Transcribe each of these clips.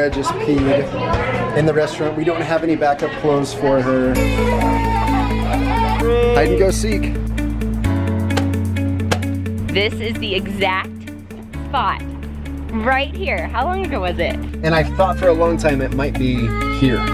Laura just peed in the restaurant. We don't have any backup clothes for her. Hide and go seek. This is the exact spot. Right here. How long ago was it? And I thought for a long time it might be here.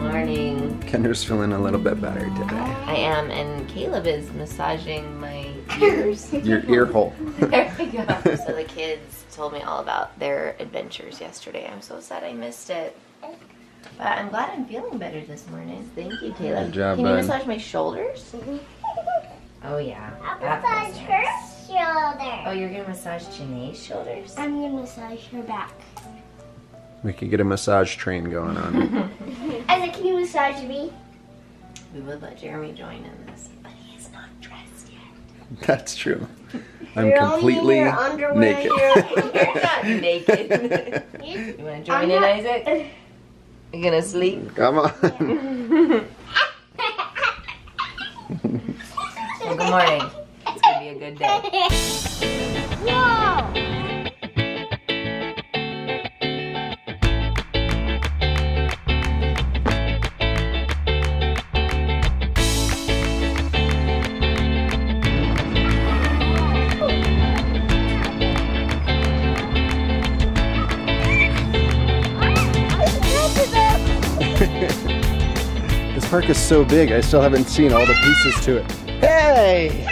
Morning. Kendra's feeling a little bit better today. I am, and Caleb is massaging my ears. Your ear hole. there we go. So the kids told me all about their adventures yesterday. I'm so sad I missed it. But I'm glad I'm feeling better this morning. Thank you, Caleb. Good job, Can you bud. massage my shoulders? Mm-hmm. Oh yeah. that Massage feels her nice. shoulder. Oh, you're gonna massage Janae's shoulders? I'm gonna massage her back. We could get a massage train going on. Isaac, can you massage me? We would let Jeremy join in this, but he is not dressed yet. That's true. I'm You're only in completely your underwear, naked. You're not naked. you wanna join I'm in, not- Isaac? You gonna sleep? Come on. Well, good morning. It's gonna be a good day. Whoa! Park is so big, I still haven't seen all the pieces to it. Hey!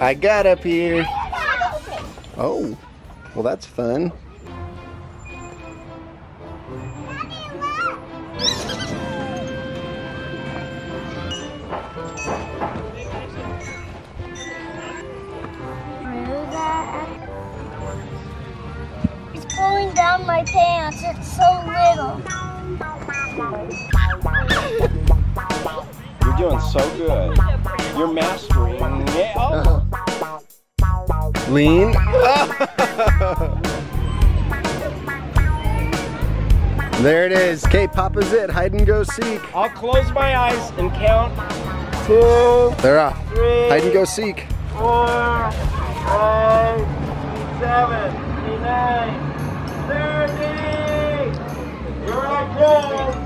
I got up here. I got up here. Oh, well that's fun. It's pulling down my pants. It's so little. You're doing so good. You're mastering it. Oh. Lean. there it is. Okay, Papa's it. Hide and go seek. I'll close my eyes and count two, They're off. three, Hide and go seek. four, five, seven, eight, nine, thirty. Here I go.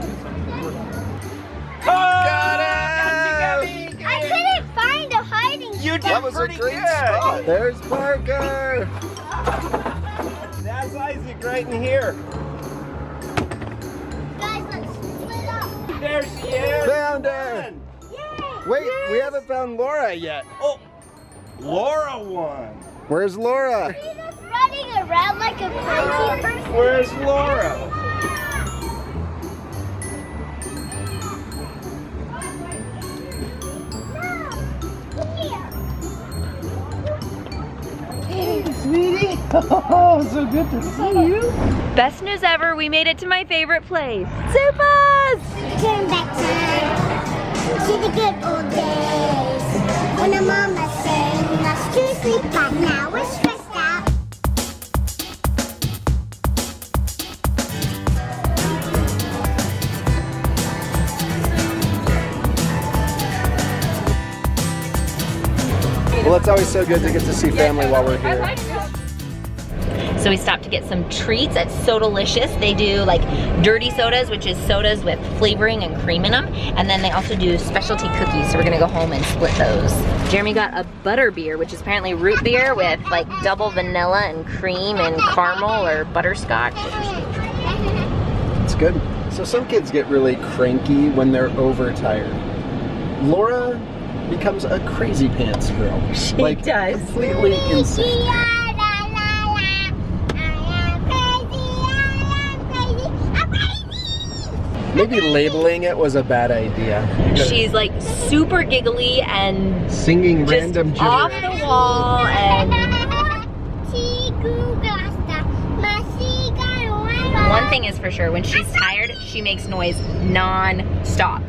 Was a great good. spot. Oh. There's Parker. That's Isaac right in here. Guys, let's split up. There she is. Found her. Wait, we haven't found Laura yet. Oh, Laura won. Where's Laura? She's running around like a crazy person. Where's Laura? Best news ever, we made it to my favorite place. Supas! Turn back time to the good old days when the mama sang us to sleep, but now we're stressed out. Well, it's always so good to get to see family while we're here. So we stopped to get some treats at Sodalicious. They do like dirty sodas, which is sodas with flavoring and cream in them. And then they also do specialty cookies. So we're gonna go home and split those. Jeremy got a butter beer, which is apparently root beer with like double vanilla and cream and caramel or butterscotch. It's good. So some kids get really cranky when they're overtired. Laura becomes a crazy pants girl. She like, does. Completely insane. Maybe labeling it was a bad idea. She's like super giggly and Singing random off the wall and one thing is for sure, when she's tired, she makes noise non-stop.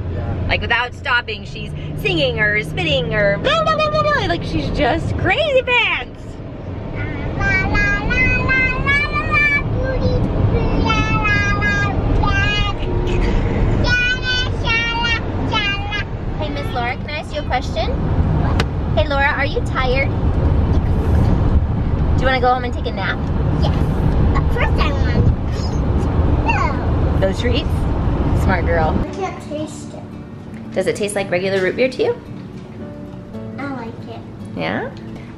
Like without stopping, she's singing or spitting or blah, blah, blah, blah, blah. like she's just crazy pants. Hey Miss Laura, can I ask you a question? Hey Laura, are you tired? Do you want to go home and take a nap? Yes. But first I want No. Those treats? Smart girl. I can't taste it. Does it taste like regular root beer to you? I like it. Yeah?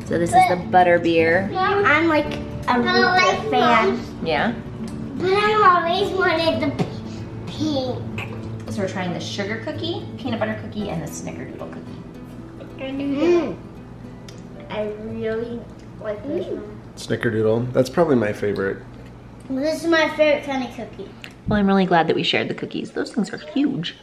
So this is the butter beer. I'm like a root beer fan. Yeah? But I always wanted the pink. So we're trying the sugar cookie, peanut butter cookie, and the snickerdoodle cookie. Mm. I really like this one. Snickerdoodle. That's probably my favorite. This is my favorite kind of cookie. Well, I'm really glad that we shared the cookies. Those things are huge.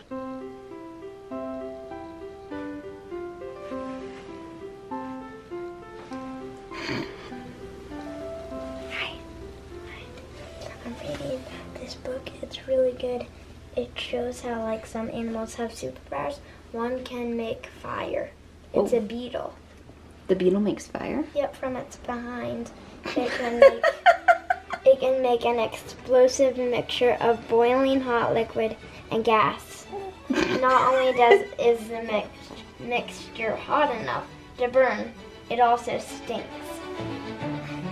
I'm reading this book. It's really good. It shows how like some animals have superpowers. One can make fire. It's oh. a beetle. The beetle makes fire. Yep, from its behind, it can make it can make an explosive mixture of boiling hot liquid and gas. Not only does is the mix, mixture hot enough to burn, it also stinks.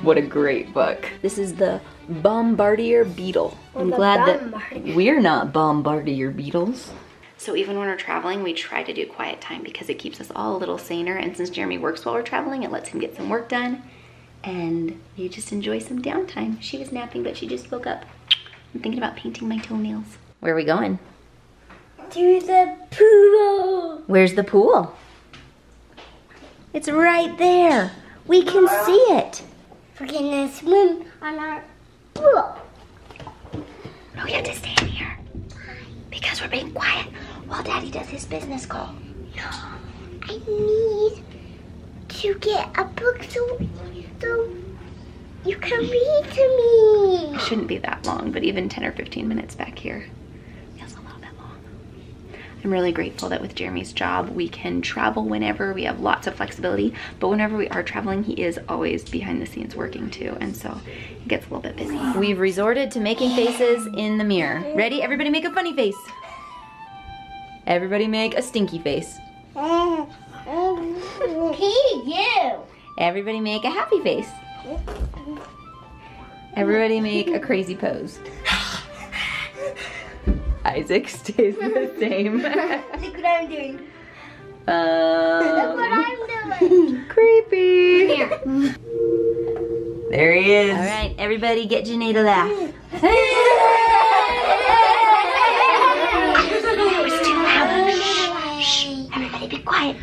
What a great book. This is the Bombardier Beetle. Well, I'm glad that we're not Bombardier Beetles. So even when we're traveling, we try to do quiet time because it keeps us all a little saner. And since Jeremy works while we're traveling, it lets him get some work done. And we just enjoy some downtime. She was napping, but she just woke up. I'm thinking about painting my toenails. Where are we going? To the pool. Where's the pool? It's right there. We can see it. We're gonna swim on our pool. No, you have to stay in here. Because we're being quiet while Daddy does his business call. I need to get a book so, so you can read to me. It shouldn't be that long, but even 10 or 15 minutes back here feels a little bit long. I'm really grateful that with Jeremy's job, we can travel whenever. We have lots of flexibility, but whenever we are traveling, he is always behind the scenes working too, and so it gets a little bit busy. We've resorted to making faces in the mirror. Ready? Everybody make a funny face. Everybody make a stinky face. Hey, you. Everybody make a happy face. Everybody make a crazy pose. Isaac stays the same. Look what I'm doing. Look um, what I'm doing. creepy. Here. There he is. All right, everybody get Janae to laugh. quiet.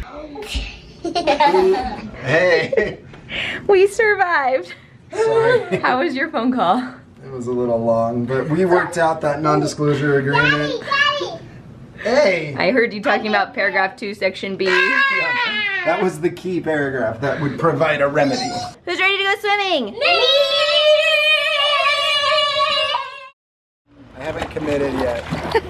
Hey. We survived. Sorry. How was your phone call? It was a little long, but we worked out that non-disclosure agreement. Hey. I heard you talking about paragraph two, section B. Ah! That was the key paragraph that would provide a remedy. Who's ready to go swimming? Me! I haven't committed yet.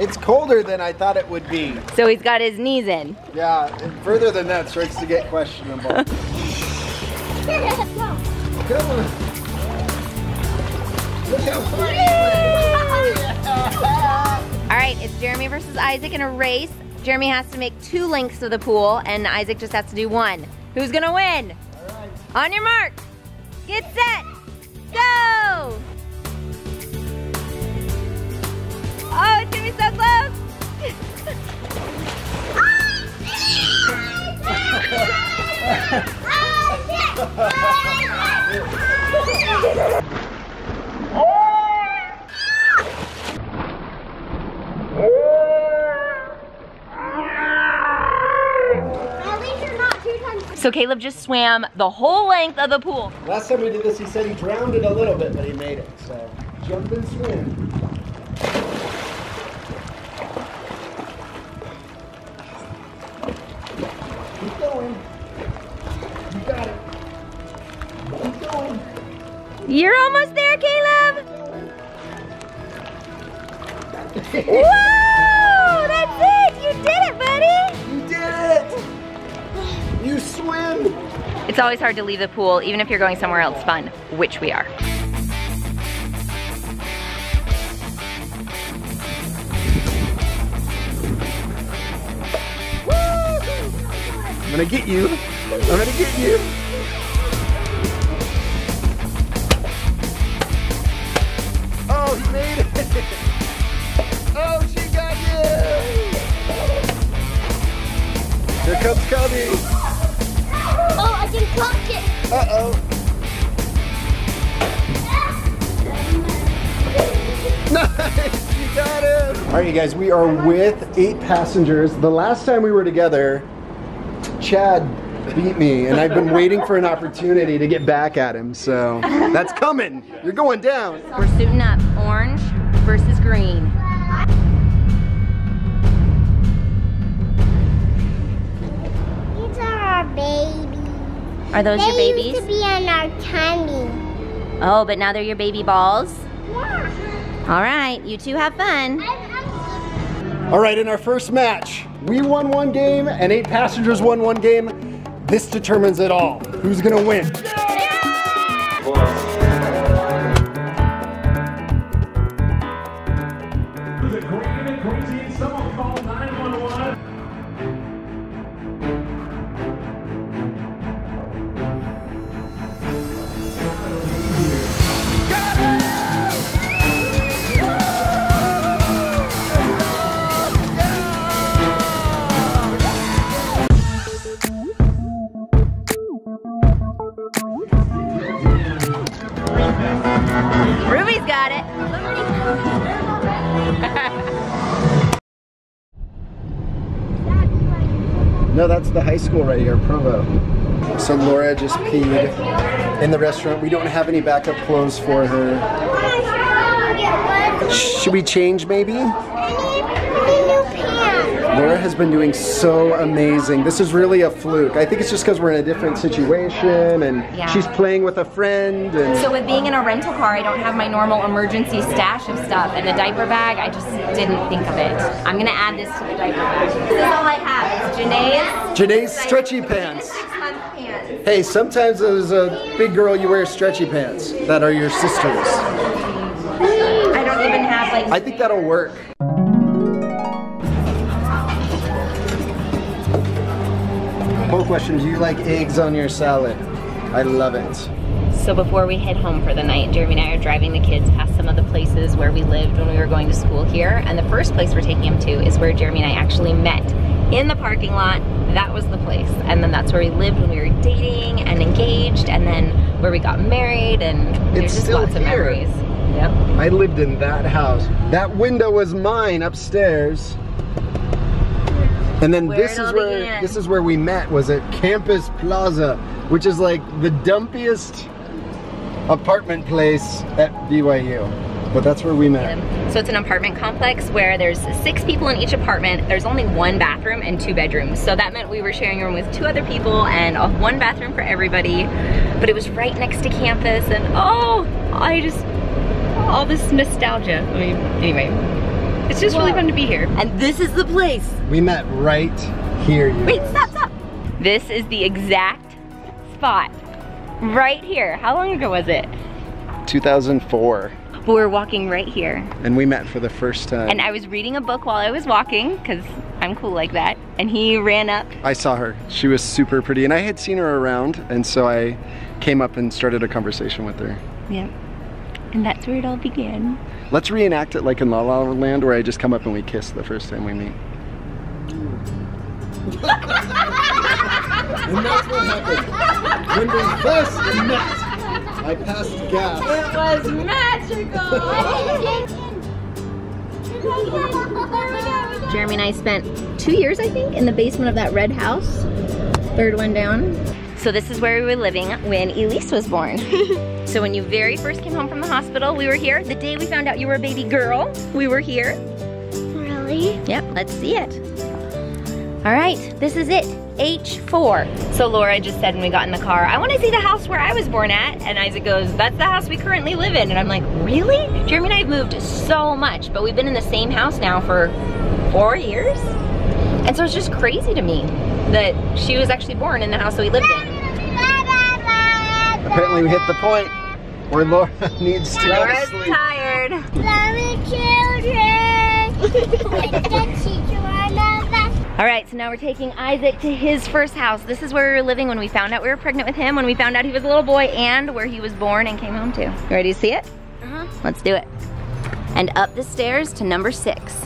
it's colder than I thought it would be. So he's got his knees in. Yeah, and further than that starts to get questionable. Come on. Look how far All right, it's Jeremy versus Isaac in a race. Jeremy has to make two lengths of the pool, and Isaac just has to do one. Who's gonna win? On your mark, get set, go! Oh, it's gonna be so close! At least you're not two times. So Caleb just swam the whole length of the pool. Last time we did this, he said he drowned it a little bit, but he made it. So jump and swim. Whoa! That's it! You did it, buddy! You did it! You swim! It's always hard to leave the pool, even if you're going somewhere else fun, which we are. I'm gonna get you. I'm gonna get you. Here comes Cubby. Oh, I can clock it. Uh-oh. Nice, you got him. All right, you guys, we are with eight passengers. The last time we were together, Chad beat me, and I've been waiting for an opportunity to get back at him. So that's coming. You're going down. We're suiting up. Orange versus green. Are those your babies? they babies? used to be in our tummy. Oh, but now they're your baby balls? Yeah. All right, you two have fun. All right, in our first match, we won one game and eight passengers won one game. This determines it all. Who's gonna win? School right here, Provo. So Laura just peed in the restaurant. We don't have any backup clothes for her. Should we change maybe? Laura has been doing so amazing. This is really a fluke. I think it's just because we're in a different situation and Yeah. she's playing with a friend and So with being in a rental car, I don't have my normal emergency stash of stuff. And the diaper bag, I just didn't think of it. I'm gonna add this to the diaper bag. This is all I have. It's Janae's Janae's stretchy pants. pants. Hey, sometimes as a uh, big girl you wear stretchy pants that are your sisters. I don't even have like. I think that'll work. Poll question, do you like eggs on your salad? I love it. So before we head home for the night, Jeremy and I are driving the kids past some of the places where we lived when we were going to school here. And the first place we're taking them to is where Jeremy and I actually met in the parking lot. That was the place. And then that's where we lived when we were dating and engaged and then where we got married and there's just lots of here. memories. Yep. I lived in that house. That window was mine upstairs. And then Where this is where began. this is where we met was at Campus Plaza, which is like the dumpiest apartment place at BYU. But that's where we met. Um, so it's an apartment complex where there's six people in each apartment. There's only one bathroom and two bedrooms. So that meant we were sharing a room with two other people and one bathroom for everybody. But it was right next to campus and oh, I just, all this nostalgia. I mean, anyway, it's just really fun to be here. And this is the place. We met right here. You Wait, guys. stop, stop. This is the exact spot right here. How long ago was it? 2004. We were walking right here. And we met for the first time. And I was reading a book while I was walking because I'm cool like that. And he ran up. I saw her. She was super pretty, and I had seen her around, and so I came up and started a conversation with her. Yeah. And that's where it all began. Let's reenact it like in La La Land, where I just come up and we kiss the first time we meet. and that's what happened. When we first met, I passed gas. It was magical. Jeremy and I spent two years, I think, in the basement of that red house. Third one down. So this is where we were living when Elise was born. so when you very first came home from the hospital, we were here. The day we found out you were a baby girl, we were here. Really? Yep, let's see it. All right, this is it, H4. So Laura just said when we got in the car, I wanna see the house where I was born at. And Isaac goes, that's the house we currently live in. And I'm like, really? Jeremy and I have moved so much, but we've been in the same house now for four years. And so it's just crazy to me that she was actually born in the house that we lived in. Apparently, we hit the point where Laura needs to go to Laura's sleep. tired. Love children. Like the teacher on the bus. All right, so now we're taking Isaac to his first house. This is where we were living when we found out we were pregnant with him, when we found out he was a little boy, and where he was born and came home to. You ready to see it? Uh-huh. Let's do it. And up the stairs to number six.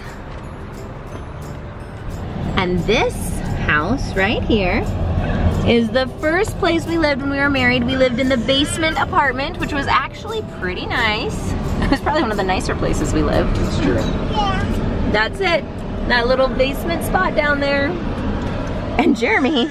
And this house right here is the first place we lived when we were married. We lived in the basement apartment, which was actually pretty nice. It was probably one of the nicer places we lived. That's true. Yeah. That's it. That little basement spot down there. And Jeremy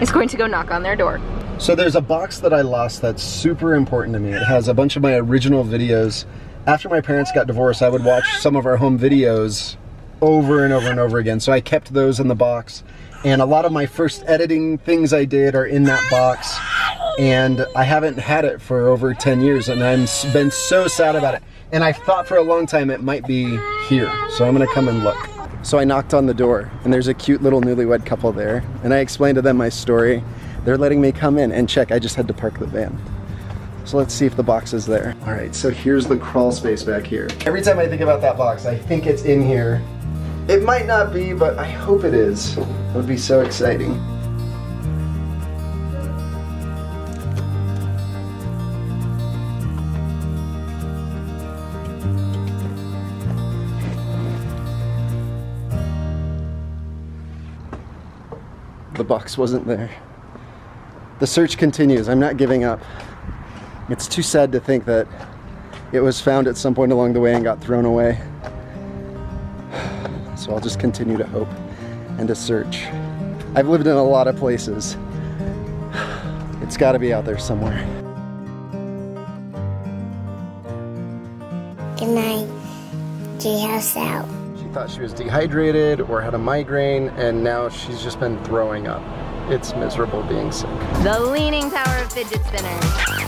is going to go knock on their door. So there's a box that I lost that's super important to me. It has a bunch of my original videos. After my parents got divorced, I would watch some of our home videos over and over and over again. So I kept those in the box. And a lot of my first editing things I did are in that box. And I haven't had it for over 10 years and I've been so sad about it. And I've thought for a long time it might be here. So I'm gonna come and look. So I knocked on the door and there's a cute little newlywed couple there. And I explained to them my story. They're letting me come in and check. I just had to park the van. So let's see if the box is there. All right, so here's the crawl space back here. Every time I think about that box, I think it's in here. It might not be, but I hope it is. It would be so exciting. The box wasn't there. The search continues. I'm not giving up. It's too sad to think that it was found at some point along the way and got thrown away. So I'll just continue to hope and to search. I've lived in a lot of places. It's got to be out there somewhere. Good night. J House out. Thought she was dehydrated or had a migraine, and now she's just been throwing up. It's miserable being sick. The Leaning Tower of Fidget Spinners.